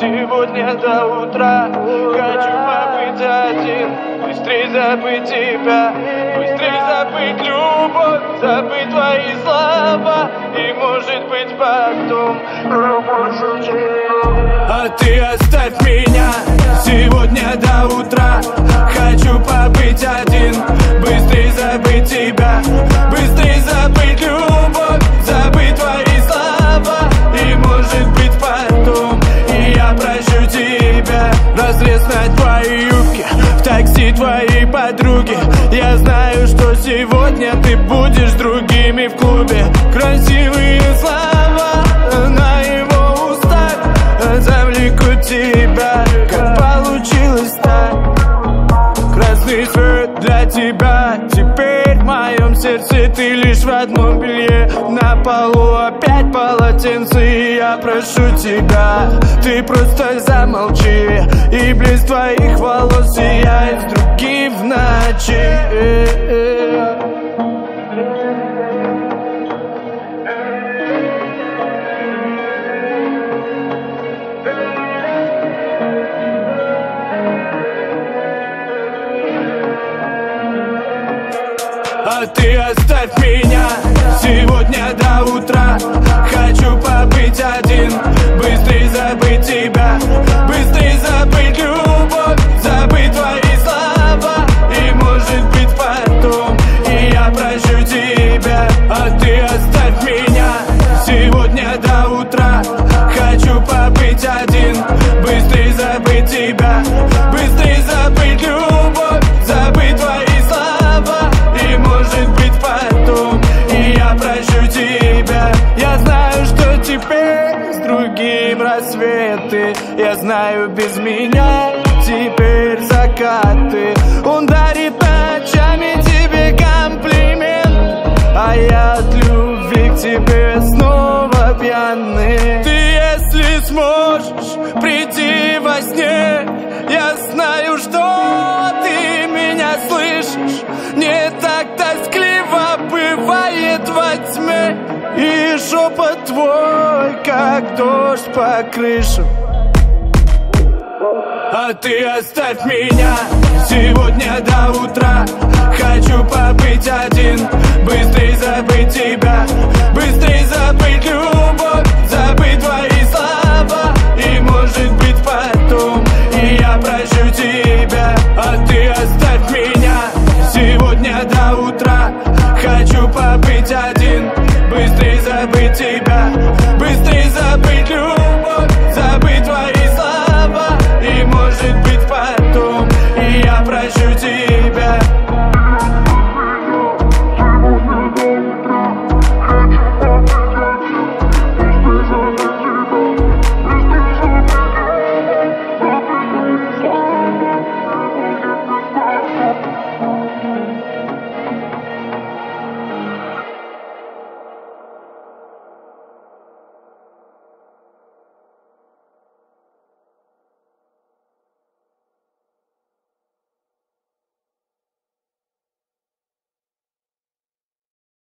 сегодня до утра Хочу побыть один, быстрей забыть тебя Быстрей забыть любовь, забыть твои слова. И может быть потом А ты оставь меня. Сегодня до утра Такси твоей подруги. Я знаю, что сегодня ты будешь другими в клубе. Красивые слова на его устах Завлекут тебя, как получилось так? Красный свет для тебя. Теперь в моем сердце ты лишь в одном белье. На полу опять полотенце. И я прошу тебя Ты просто замолчи. И блеск твоих волос сияет ты оставь меня. Сегодня до утра Я знаю, без меня теперь закаты. Он дарит ночами тебе комплимент. А я от любви к тебе снова пьяный. Ты если сможешь прийти во сне Я знаю, что ты меня слышишь. Не так тоскливо бывает во тьме. И шепот твой, как дождь по крышам а ты оставь меня сегодня до утра. Хочу побыть один, быстрей забыть тебя Быстрей забыть любовь, забыть твои слова. И может быть потом, и я прощу тебя. А ты оставь меня сегодня до утра. Хочу побыть один, быстрей забыть тебя Быстрей забыть любовь fight.